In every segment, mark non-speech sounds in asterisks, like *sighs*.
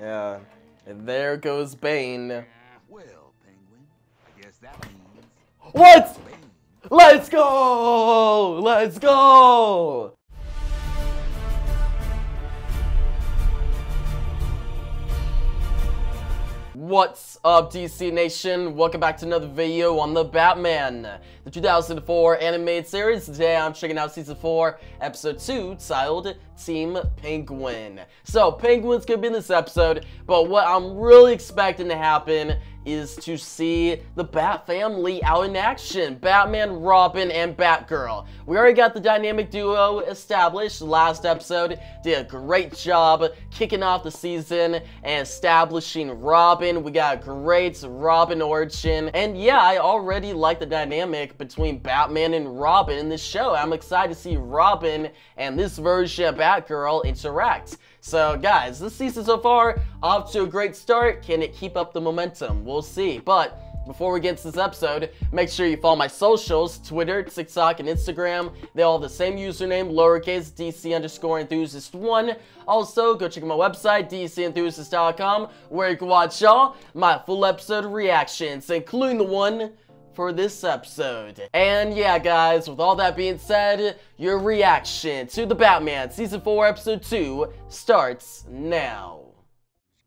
Yeah. And there goes Bane. Well, Penguin, I guess that means What? Bane. Let's go! Let's go! What's up DC Nation? Welcome back to another video on the Batman, the 2004 animated series. Today I'm checking out season 4, episode 2, titled Team Penguin. So Penguin's gonna be in this episode, but what I'm really expecting to happen is to see the Bat family out in action. Batman, Robin, and Batgirl. We already got the dynamic duo established last episode. Did a great job kicking off the season and establishing Robin. We got a great Robin origin. And yeah, I already like the dynamic between Batman and Robin in this show. I'm excited to see Robin and this version of Batgirl interact. So guys, this season so far, off to a great start. Can it keep up the momentum? We'll see. But before we get to this episode, make sure you follow my socials, Twitter, TikTok, and Instagram. They all have the same username, lowercase DC underscore enthusiast one. Also, go check out my website, dcenthusiast.com, where you can watch all my full episode reactions, including the one for this episode. And yeah, guys, with all that being said, your reaction to The Batman Season 4, Episode 2 starts now.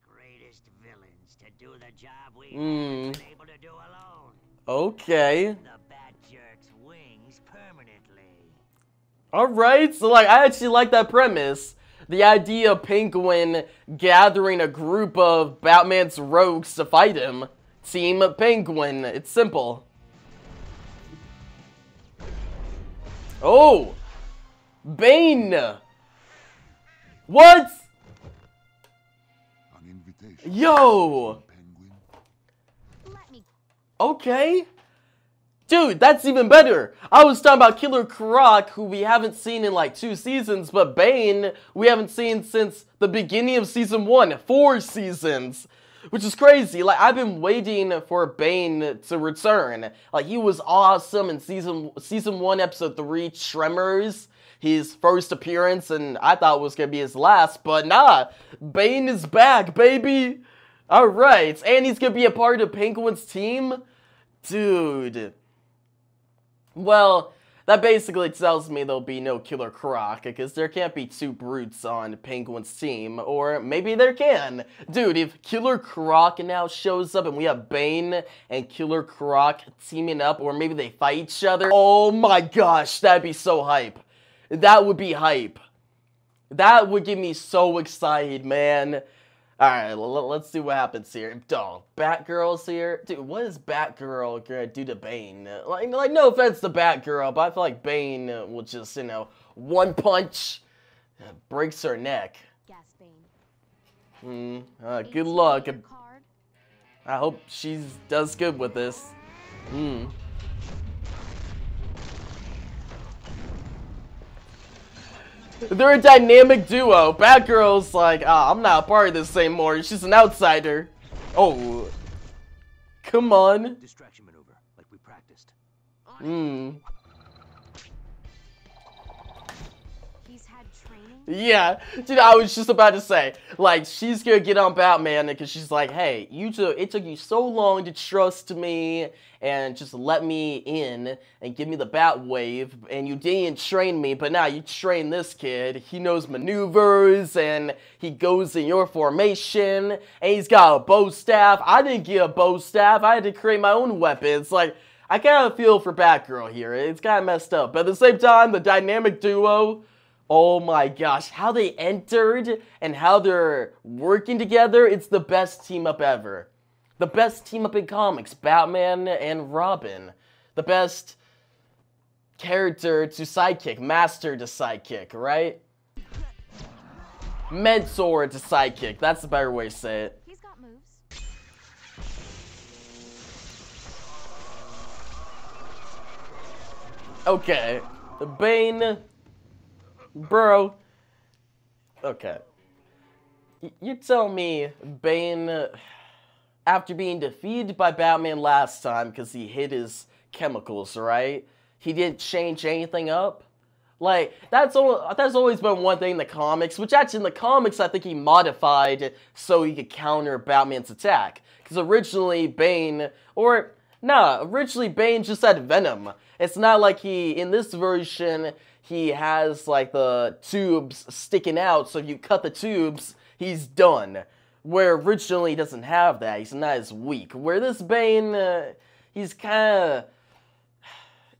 greatest villains to do the job we hmm. been able to do alone. Okay. The Bat Jerk's wings permanently. Alright, so like, I actually like that premise. The idea of Penguin gathering a group of Batman's rogues to fight him. Team Penguin. It's simple. Oh! Bane! What? Yo! Okay. Dude, that's even better. I was talking about Killer Croc, who we haven't seen in like two seasons, but Bane, we haven't seen since the beginning of season one, four seasons. Which is crazy. Like, I've been waiting for Bane to return. Like, he was awesome in season season one, episode three, Tremors. His first appearance, and I thought it was gonna be his last, but nah. Bane is back, baby. Alright, and he's gonna be a part of Penguin's team? Dude. Well, that basically tells me there'll be no Killer Croc, because there can't be two brutes on Penguin's team, or maybe there can. Dude, if Killer Croc now shows up and we have Bane and Killer Croc teaming up, or maybe they fight each other, oh my gosh, that'd be so hype. That would be hype. That would get me so excited, man. Alright, let's see what happens here. Dog, Batgirl's here. Dude, what is Batgirl gonna do to Bane? Like, like, no offense to Batgirl, but I feel like Bane will just, you know, one punch, uh, breaks her neck. Gasbane. Hmm, uh, good luck. I hope she does good with this. Hmm. They're a dynamic duo. Batgirl's like, ah, I'm not a part of this anymore. She's an outsider. Oh. Come on. Distraction maneuver, like we practiced. Hmm. Yeah, dude, I was just about to say, like, she's gonna get on Batman because she's like, hey, you took it took you so long to trust me and just let me in and give me the Bat Wave, and you didn't train me, but now you train this kid. He knows maneuvers and he goes in your formation, and he's got a bow staff. I didn't get a bow staff. I had to create my own weapons. Like, I kind of feel for Batgirl here. It's kind of messed up, but at the same time, the dynamic duo. Oh my gosh, how they entered and how they're working together, it's the best team up ever. The best team up in comics, Batman and Robin. The best character to sidekick, master to sidekick, right? Mentor to sidekick, that's the better way to say it. He's got moves. Okay, the Bane, bro. Okay, you tell me Bane, after being defeated by Batman last time because he hid his chemicals, right? He didn't change anything up. Like that's al- that's always been one thing in the comics, which actually in the comics I think he modified so he could counter Batman's attack. Because originally Bane, or nah, originally Bane just had Venom. It's not like he in this version he has like the tubes sticking out, so if you cut the tubes, he's done. Where originally he doesn't have that, he's not as weak. Where this Bane, uh, he's kind of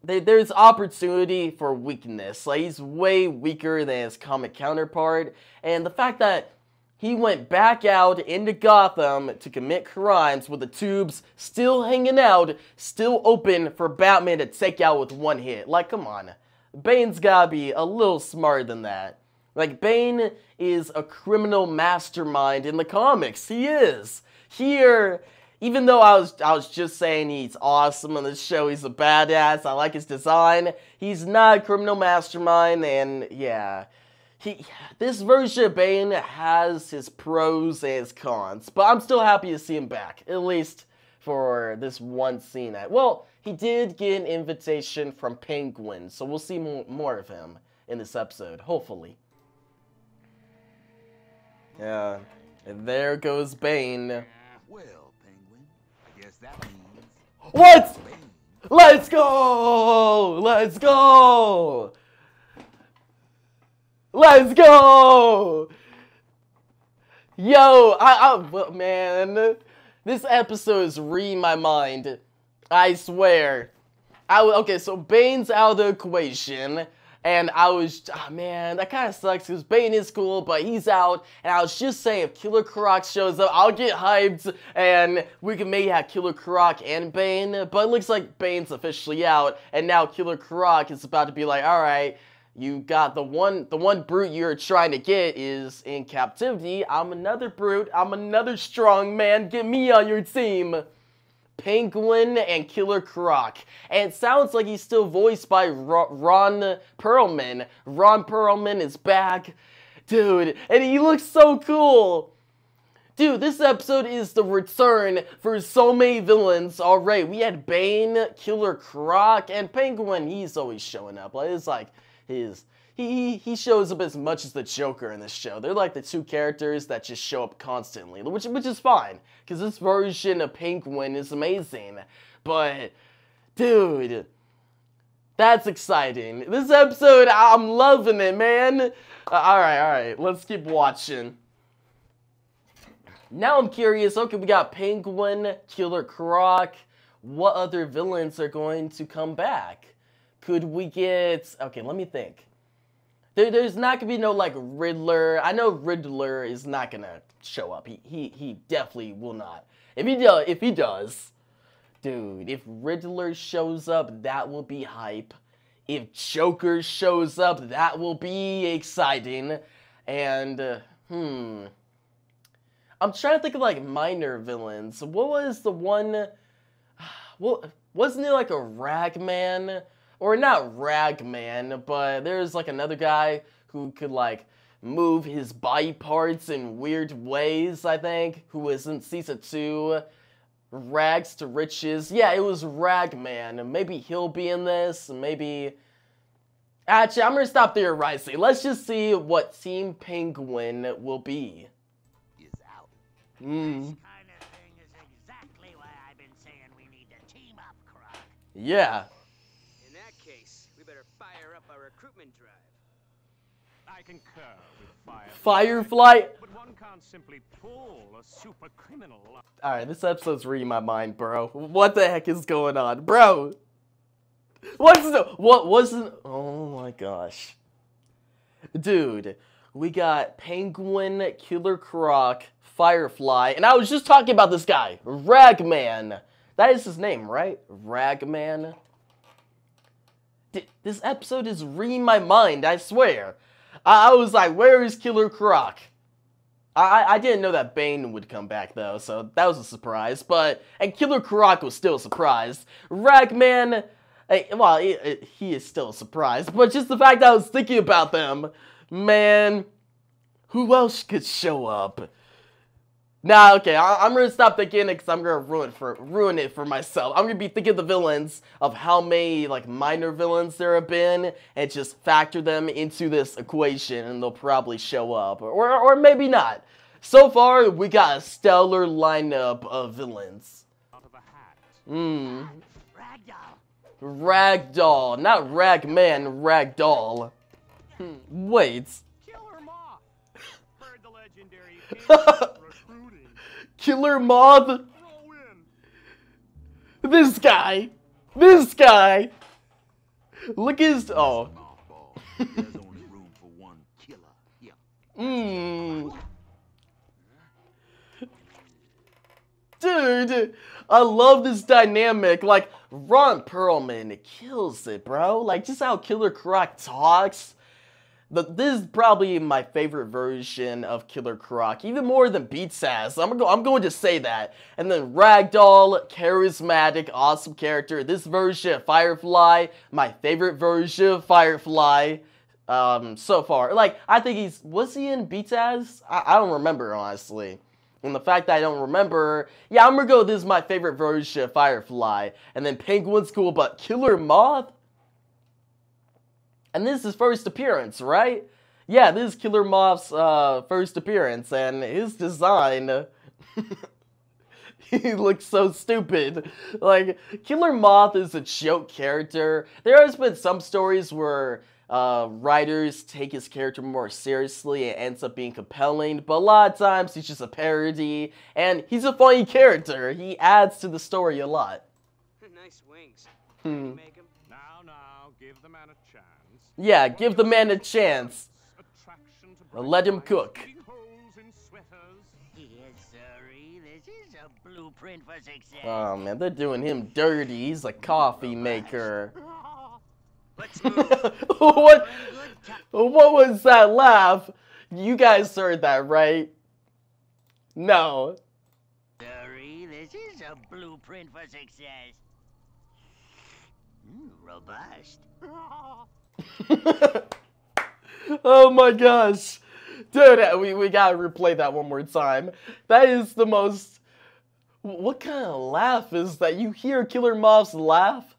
*sighs* there's opportunity for weakness. Like he's way weaker than his comic counterpart, and the fact that he went back out into Gotham to commit crimes with the tubes still hanging out, still open for Batman to take out with one hit. Like, come on. Bane's gotta be a little smarter than that. Like, Bane is a criminal mastermind in the comics. He is. Here, even though I was I was just saying he's awesome on this show, he's a badass, I like his design, he's not a criminal mastermind, and yeah. He, this version of Bane has his pros and his cons, but I'm still happy to see him back, at least for this one scene. At, well, he did get an invitation from Penguin, so we'll see more, more of him in this episode, hopefully. Yeah, and there goes Bane. Well, Penguin, I guess that means What? Bane. Let's go! Let's go! Let's go! Yo, I, I, man, this episode is re my mind. I swear. I w- okay, so Bane's out of the equation, and I was, ah, man, that kind of sucks because Bane is cool, but he's out, and I was just saying if Killer Croc shows up, I'll get hyped, and we can maybe have Killer Croc and Bane, but it looks like Bane's officially out, and now Killer Croc is about to be like, alright, you got the one the one brute you're trying to get is in captivity. I'm another brute. I'm another strong man. Get me on your team. Penguin and Killer Croc. And it sounds like he's still voiced by Ron Perlman. Ron Perlman is back. Dude, and he looks so cool. Dude, this episode is the return for so many villains Alright, We had Bane, Killer Croc, and Penguin. He's always showing up. Like, it's like his he he shows up as much as the Joker in this show. They're like the two characters that just show up constantly, which which is fine because this version of Penguin is amazing. But dude, that's exciting. This episode, I'm loving it, man. Uh, all right, all right, let's keep watching. Now I'm curious. Okay, we got Penguin, Killer Croc. What other villains are going to come back? Could we get? Okay, let me think. There, there's not gonna be no like Riddler. I know Riddler is not gonna show up. He he he definitely will not. If he does, if he does, dude, if Riddler shows up, that will be hype. If Joker shows up, that will be exciting. And uh, hmm, I'm trying to think of like minor villains. What was the one? *sighs* Well, wasn't it like a Ragman? Or not Ragman, but there's like another guy who could like move his body parts in weird ways, I think, who was in season two. Rags to riches. Yeah, it was Ragman. Maybe he'll be in this. Maybe. Actually, I'm gonna stop theorizing. Let's just see what Team Penguin will be. Is out. Hmm. This kind of thing is exactly why I've been saying we need to team up, Croc. Yeah. In that case, we better fire up our recruitment drive. I concur with Fire. Firefly. But one can't simply pull a super criminal. Alright, this episode's reading my mind, bro. What the heck is going on? Bro! What's the. What wasn't. Oh my gosh. Dude, we got Penguin, Killer Croc, Firefly, and I was just talking about this guy, Ragman. That is his name, right? Ragman. D- this episode is reading my mind, I swear. I, I was like, where is Killer Croc? I, I didn't know that Bane would come back though, so that was a surprise. But and Killer Croc was still a surprise. Ragman, eh, well, eh, he is still a surprise. But just the fact I was thinking about them, man, who else could show up? Nah, okay, I- am gonna stop thinking it because I'm gonna ruin for ruin it for myself. I'm gonna be thinking the villains of how many like minor villains there have been, and just factor them into this equation, and they'll probably show up, or or maybe not. So far, we got a stellar lineup of villains. Out of a hat. Hmm. Ragdoll. Ragdoll, not Ragman, Ragdoll. Hmm, Wait, *laughs* Killer Moth. Heard the legendary king recruiting. Killer Moth. This guy, this guy. Look at his oh. Mmm. Dude, I love this dynamic. Like, Ron Perlman kills it, bro. Like, just how Killer Croc talks. The, this is probably my favorite version of Killer Croc, even more than BTAS. I'm, go, I'm going to say that. And then Ragdoll, charismatic, awesome character. This version of Firefly, my favorite version of Firefly um, so far. Like, I think he's, was he in BTAS? I, I don't remember, honestly. And the fact that I don't remember, yeah, I'm gonna go, this is my favorite version of Firefly. And then Penguin's cool, but Killer Moth? And this is his first appearance, right? Yeah, this is Killer Moth's uh, first appearance, and his design. *laughs* he looks so stupid. Like, Killer Moth is a joke character. There has been some stories where uh, writers take his character more seriously and ends up being compelling, but a lot of times he's just a parody, and he's a funny character. He adds to the story a lot. *laughs* nice wings. Hmm. Can you? Now, now, give the man a chance. Yeah, give the man a chance. Let him cook. Oh man, they're doing him dirty. He's a coffee maker. *laughs* What? What was that laugh? You guys heard that, right? No. Sorry, this is a blueprint for success. Mm, robust. *laughs* oh my gosh. Dude, we, we gotta replay that one more time. That is the most. What kind of laugh is that? You hear Killer Moth's laugh?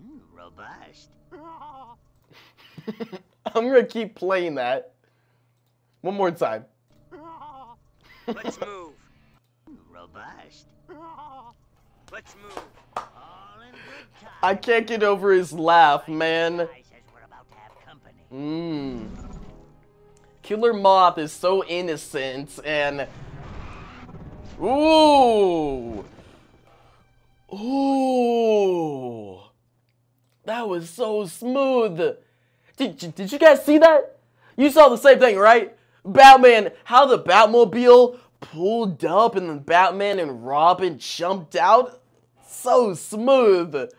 Mm, robust. *laughs* I'm gonna keep playing that. One more time. Let's move. Robust. Let's move. All in good time. I can't get over his laugh, man. Guy says we're about to have company. Mmm. Killer Moth is so innocent and. Ooh! Ooh! That was so smooth! Did, did, did you guys see that? You saw the same thing, right? Batman, how the Batmobile pulled up and then Batman and Robin jumped out? So smooth!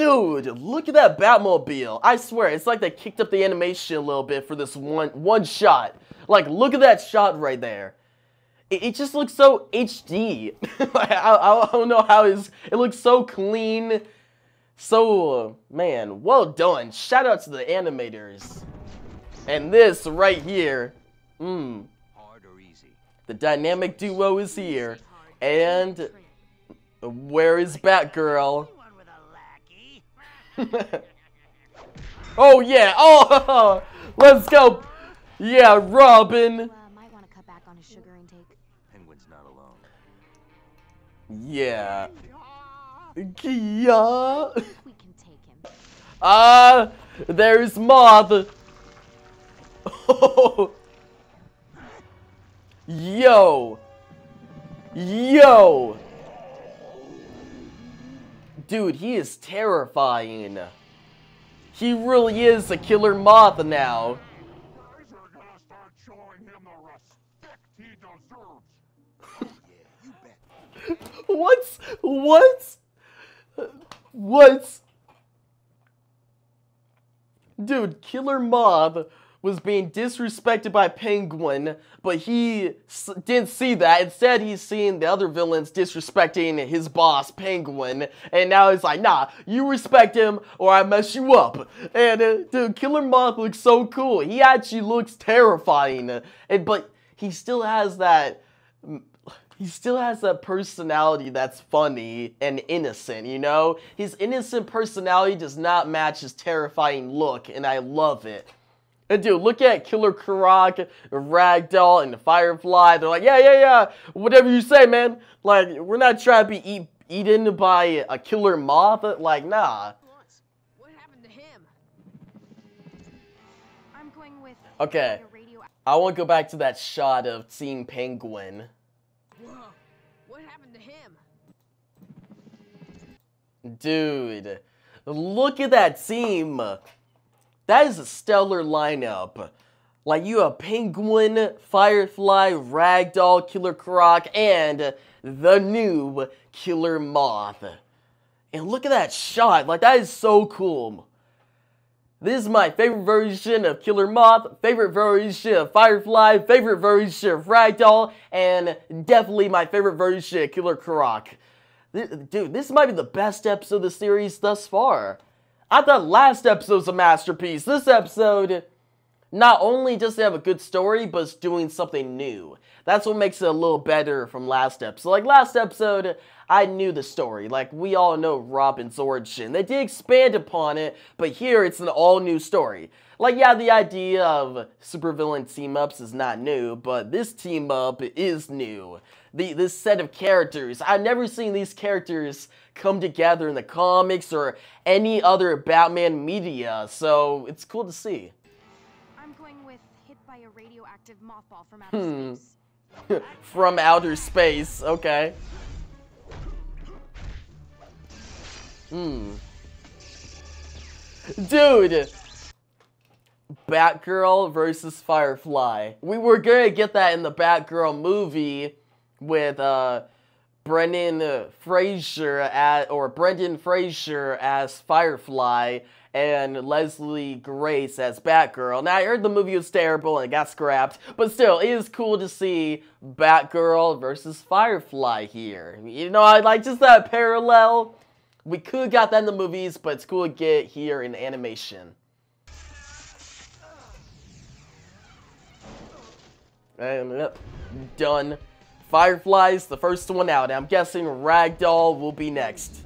Dude, look at that Batmobile. I swear, it's like they kicked up the animation a little bit for this one one shot. Like, look at that shot right there. It, it just looks so HD. *laughs* I, I, I don't know how it's, it looks so clean. So, man, well done. Shout out to the animators. And this right here, mmm, Hard or easy? the dynamic duo is here. And where is Batgirl? Anyone with a lackey. *laughs* oh yeah! Oh, *laughs* let's go! Yeah, Robin. Uh, might want to cut back on his sugar intake. Penguin's not alone. Yeah. Yeah. *laughs* We can take him. Ah, there's Moth. Oh. Yo. Yo. Dude, he is terrifying. He really is a killer moth now. *laughs* Guys are gonna start showing him the respect he deserves. Yeah, you bet. What? What? What? Dude, Killer Moth was being disrespected by Penguin, but he didn't see that. Instead, he's seeing the other villains disrespecting his boss, Penguin, and now he's like, nah, you respect him or I mess you up. And uh, dude, Killer Moth looks so cool. He actually looks terrifying, and but he still has that he still has that personality that's funny and innocent, you know? His innocent personality does not match his terrifying look, and I love it. And dude, look at Killer Croc, Ragdoll, and the Firefly. They're like, yeah, yeah, yeah, whatever you say, man. Like, we're not trying to be eat, eaten by a killer moth. Like, nah. What happened to him? I'm going with Okay. I want to go back to that shot of seeing Penguin. Whoa. What happened to him? Dude, look at that team. That is a stellar lineup. Like you have Penguin, Firefly, Ragdoll, Killer Croc, and the new Killer Moth. And look at that shot. Like that is so cool. This is my favorite version of Killer Moth, favorite version of Firefly, favorite version of Ragdoll, and definitely my favorite version of Killer Croc. Dude, this might be the best episode of the series thus far. I thought last episode's a masterpiece. This episode, not only does it have a good story, but it's doing something new. That's what makes it a little better from last episode. Like last episode, I knew the story. Like we all know Robin's origin. They did expand upon it, but here it's an all new story. Like yeah, the idea of supervillain team ups is not new, but this team up is new. The this set of characters, I've never seen these characters come together in the comics or any other Batman media, so it's cool to see. I'm going with hit by a radioactive mothball from outer Hmm. space. *laughs* From outer space, okay. Hmm. Dude! Batgirl versus Firefly. We were gonna get that in the Batgirl movie with uh Brendan Fraser at or Brendan Fraser as Firefly and Leslie Grace as Batgirl. Now I heard the movie was terrible and it got scrapped, but still, it is cool to see Batgirl versus Firefly here. You know, I like just that parallel. We could got that in the movies, but it's cool to get here in animation. Um, done. Firefly's, the first one out. I'm guessing Ragdoll will be next.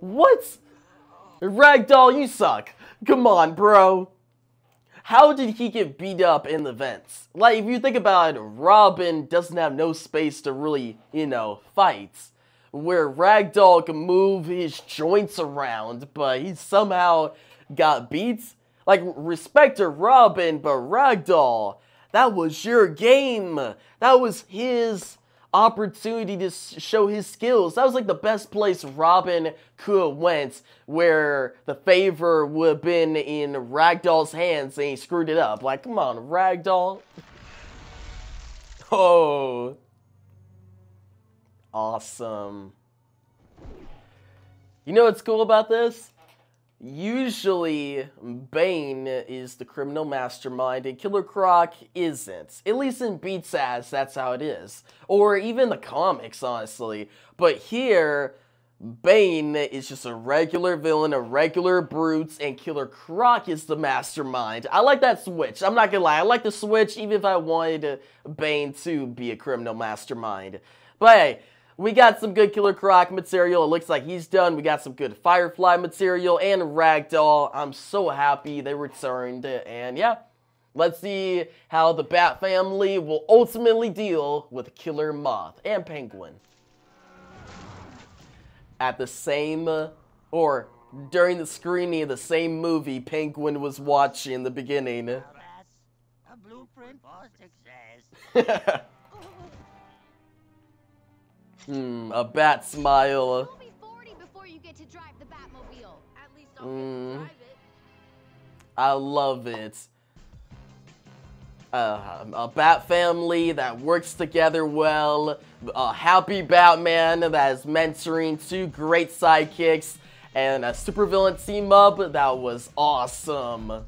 What? Ragdoll, you suck. Come on, bro. How did he get beat up in the vents? Like, if you think about it, Robin doesn't have no space to really, you know, fight. Where Ragdoll can move his joints around, but he somehow got beat. Like, respect to Robin, but Ragdoll, that was your game. That was his opportunity to show his skills. That was like the best place Robin could have went where the favor would have been in Ragdoll's hands and he screwed it up. Like, come on, Ragdoll. Oh. Awesome. You know what's cool about this? Usually, Bane is the criminal mastermind and Killer Croc isn't. At least in BTAS, that's how it is. Or even the comics, honestly. But here, Bane is just a regular villain, a regular brute, and Killer Croc is the mastermind. I like that switch. I'm not gonna lie, I like the switch even if I wanted Bane to be a criminal mastermind. But hey, we got some good Killer Croc material. It looks like he's done. We got some good Firefly material and Ragdoll. I'm so happy they returned. And yeah, let's see how the Bat family will ultimately deal with Killer Moth and Penguin. At the same, or during the screening of the same movie Penguin was watching in the beginning. *laughs* hmm, a bat smile. You'll be 40 before you get to drive the Batmobile. At least I'll Mm. get to drive it. I love it. Uh, a Bat family that works together well, a happy Batman that is mentoring two great sidekicks, and a supervillain team up that was awesome.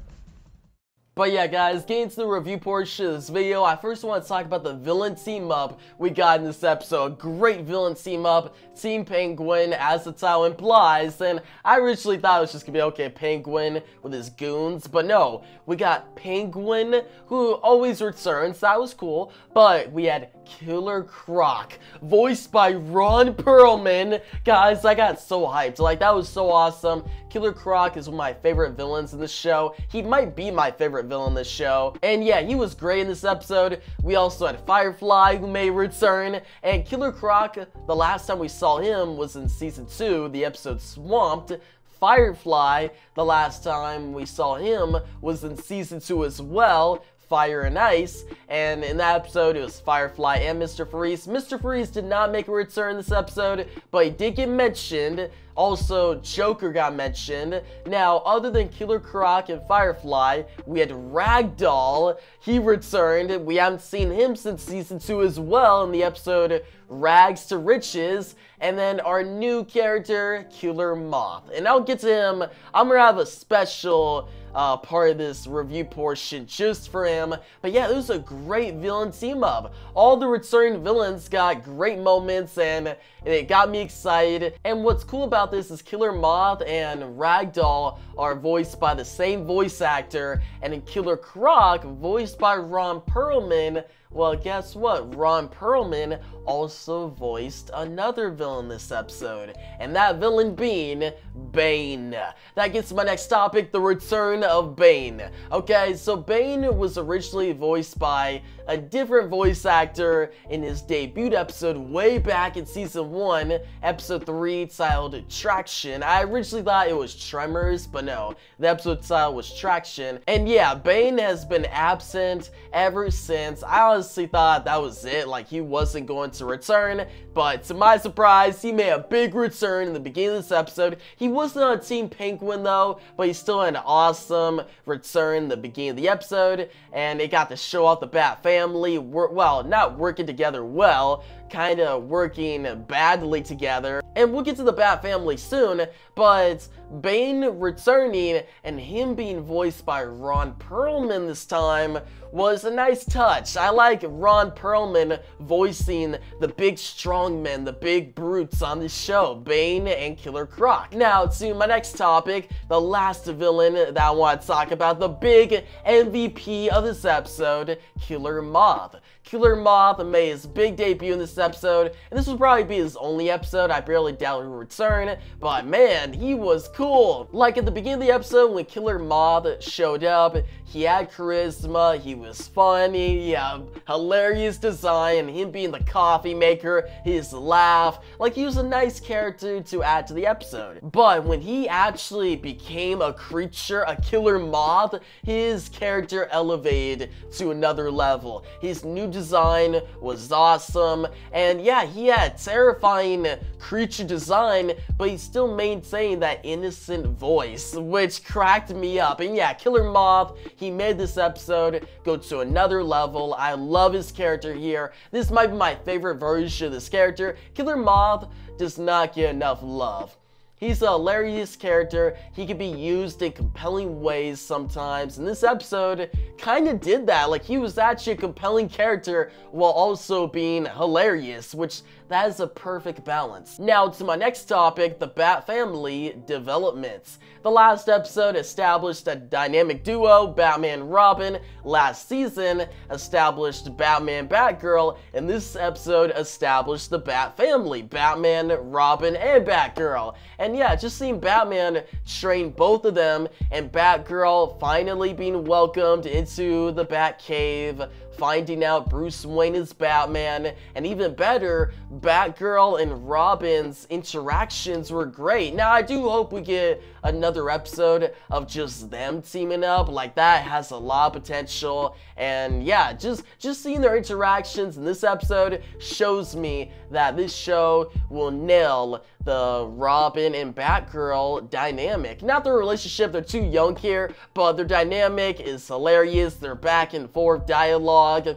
But yeah, guys, getting to the review portion of this video, I first want to talk about the villain team up we got in this episode. Great villain team up, Team Penguin, as the title implies, and I originally thought it was just gonna be, okay, Penguin with his goons, but no, we got Penguin, who always returns, that was cool, but we had Killer Croc, voiced by Ron Perlman. Guys, I got so hyped, like, that was so awesome. Killer Croc is one of my favorite villains in the show. He might be my favorite in this show. And yeah, he was great in this episode. We also had Firefly who may return. And Killer Croc, the last time we saw him was in season 2, the episode Swamped. Firefly, the last time we saw him was in season 2 as well, Fire and Ice, and in that episode it was Firefly and Mr. Freeze. Mr. Freeze did not make a return this episode, but he did get mentioned. Also, Joker got mentioned. Now, other than Killer Croc and Firefly, we had Ragdoll. He returned. We haven't seen him since season 2 as well in the episode Rags to Riches. And then our new character, Killer Moth. And I'll get to him. I'm gonna have a special uh, part of this review portion just for him. But yeah, it was a great villain team up. All the returning villains got great moments and it got me excited. And what's cool about this is Killer Moth and Ragdoll are voiced by the same voice actor, and Killer Croc, voiced by Ron Perlman, well, guess what? Ron Perlman also voiced another villain this episode, and that villain being Bane. That gets to my next topic, the return of Bane. Okay, so Bane was originally voiced by a different voice actor in his debut episode way back in season 1, episode 3, titled Traction. I originally thought it was Tremors, but no, the episode title was Traction. And yeah, Bane has been absent ever since. I honestly thought that was it, like he wasn't going to return, but to my surprise, he made a big return in the beginning of this episode. He wasn't on Team Penguin though, but he still had an awesome return in the beginning of the episode, and it got to show off the Bat family, well, not working together well, kind of working badly together. And we'll get to the Bat family soon, but Bane returning and him being voiced by Ron Perlman this time was a nice touch. I like Ron Perlman voicing the big strong strongmen, the big brutes on the show, Bane and Killer Croc. Now to my next topic, the last villain that I want to talk about, the big MVP of this episode, Killer Moth. Killer Moth made his big debut in this episode, and this will probably be his only episode. I barely doubt he'll return, but man, he was cool. Like at the beginning of the episode when Killer Moth showed up, he had charisma, he was funny, he had hilarious design, him being the coffee maker, his laugh, like he was a nice character to add to the episode. But when he actually became a creature, a killer moth, his character elevated to another level. His new design was awesome, and yeah, he had terrifying creature design, but he still maintained that innocent voice, which cracked me up. And yeah, Killer Moth, he made this episode go to another level. I love his character here. This might be my favorite version of this character. Killer Moth does not get enough love. He's a hilarious character. He can be used in compelling ways sometimes. And this episode kind of did that. Like, he was actually a compelling character while also being hilarious, which that is a perfect balance. Now to my next topic, the Bat Family developments. The last episode established a dynamic duo, Batman Robin. Last season established Batman Batgirl, and this episode established the Bat Family, Batman, Robin, and Batgirl. And yeah, just seeing Batman train both of them and Batgirl finally being welcomed into the Batcave finding out Bruce Wayne is Batman, and even better, Batgirl and Robin's interactions were great. Now, I do hope we get another episode of just them teaming up, like that has a lot of potential, and yeah, just, just seeing their interactions in this episode shows me that this show will nail the Robin and Batgirl dynamic. Not their relationship, they're too young here, but their dynamic is hilarious. Their back and forth dialogue,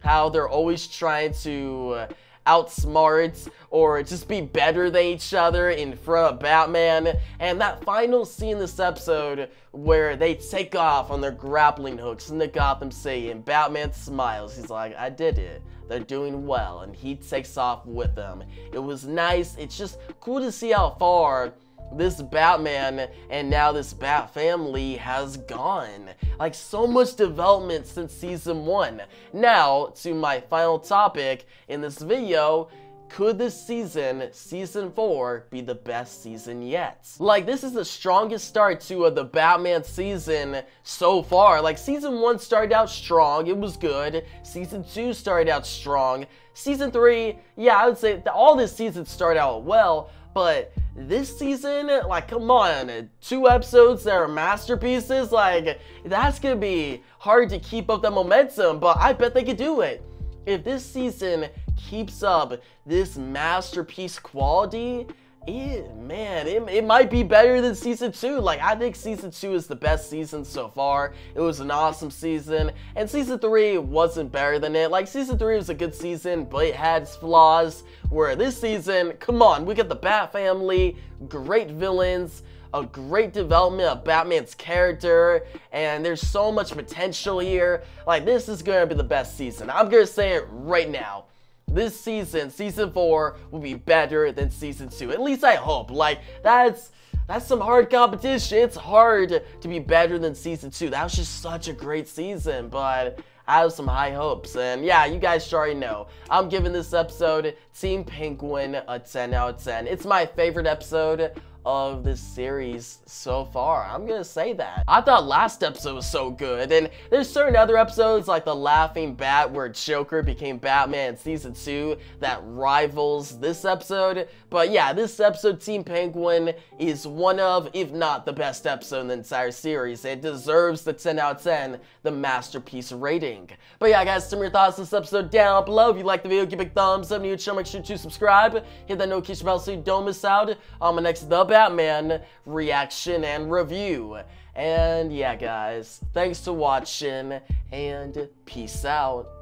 how they're always trying to outsmart or just be better than each other in front of Batman. And that final scene in this episode where they take off on their grappling hooks in the Gotham City and Batman smiles. He's like, I did it. They're doing well. And he takes off with them. It was nice. It's just cool to see how far this Batman and now this Bat family has gone. Like so much development since season one. Now to my final topic in this video, could this season, season 4, be the best season yet? Like, this is the strongest start to uh, the Batman season so far. Like, season 1 started out strong, it was good. Season 2 started out strong. Season 3, yeah, I would say all this season started out well, but this season, like, come on, two episodes that are masterpieces, like, that's gonna be hard to keep up the momentum, but I bet they could do it. If this season keeps up this masterpiece quality, it, man, it, it might be better than season two. Like, I think season two is the best season so far. It was an awesome season, and season three wasn't better than it. Like, season three was a good season, but it had flaws. Where this season, come on, we got the Bat family, great villains, a great development of Batman's character, and there's so much potential here. Like, this is gonna be the best season. I'm gonna say it right now this season, season four, will be better than season two. At least I hope. Like, that's that's some hard competition. It's hard to be better than season two. That was just such a great season, but I have some high hopes. And yeah, you guys already know. I'm giving this episode Team Penguin a 10 out of 10. It's my favorite episode of this series so far. I'm gonna say that. I thought last episode was so good, and there's certain other episodes like The Laughing Bat where Joker became Batman Season 2 that rivals this episode. But yeah, this episode, Team Penguin, is one of, if not the best episode in the entire series. It deserves the 10 out of 10, the masterpiece rating. But yeah, guys, some of your thoughts on this episode down below. If you liked the video, give it a thumbs up. New channel, make sure to subscribe. Hit that notification bell so you don't miss out on my next The Batman reaction and review. And yeah, guys, thanks for watching, and peace out.